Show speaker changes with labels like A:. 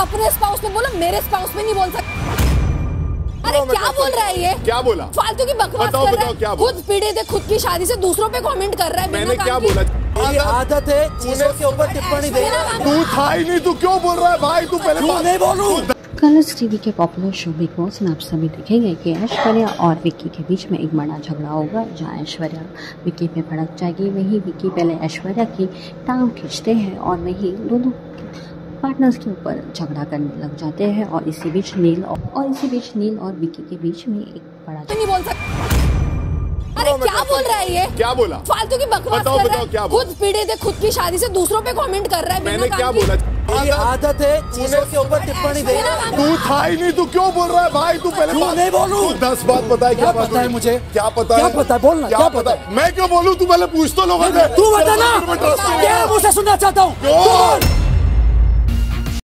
A: अपने स्पाउस पे बोला मेरे स्पाउस पे नहीं बोल सकता अरे क्या बोल रहा है ये?
B: क्या बोला?
A: फालतू की बकवास
B: बताओ,
A: कर रहा
B: बताओ, क्या
A: है? खुद पीड़ित है खुद की शादी से दूसरों पे कमेंट कर रहा है
B: मैंने क्या बोला?
C: मेरी आदत है चीज़ों के ऊपर टिप्पणी देना।
B: तू था ही नहीं तू क्यों बोल रहा है? भाई तू पहले
C: क्यों नहीं बोलूँ?
D: कलर्स टीवी के पॉपुलर शो बिग बॉस में आप सभी देखेंगे कि ऐश्वर्या और विक्की के बीच में एक बड़ा झगड़ा होगा जहाँ ऐश्वर्या विक्की पे भड़क जाएगी। वहीं विक्की पहले ऐश्वर्या की टांग खींचते हैं और वहीं दोनों पार्टनर्स के ऊपर झगड़ा करने लग जाते हैं और इसी बीच नील और और इसी बीच नील और विक्की के बीच में एक बड़ा
A: नहीं बोल सकता अरे क्या बोल रहा है ये?
B: क्या बोला?
A: फालतू की बकवास कर रहा है। खुद पीड़ित है खुद की शादी से दूसरों पे कमेंट कर रहा है
B: मैंने क्या बोला?
C: मेरी आदत है चीज़ों के ऊपर टिप्पणी देना
B: तू था ही नहीं तू क्यों बोल रहा है? भाई तू पहले
C: क्यों नहीं बोलूँ?
B: तू दस बात बता
C: क्या पता है मुझे?
B: क्या पता
C: क्या पता है? बोलना, क्या पता है?
B: मैं क्यों बोलूँ? तू पहले पूछ तो लोगों से
C: तू बता ना।
B: तेरा मुझे trust नहीं है।
C: तेरे मुँह से सुनना चाहता हूँ?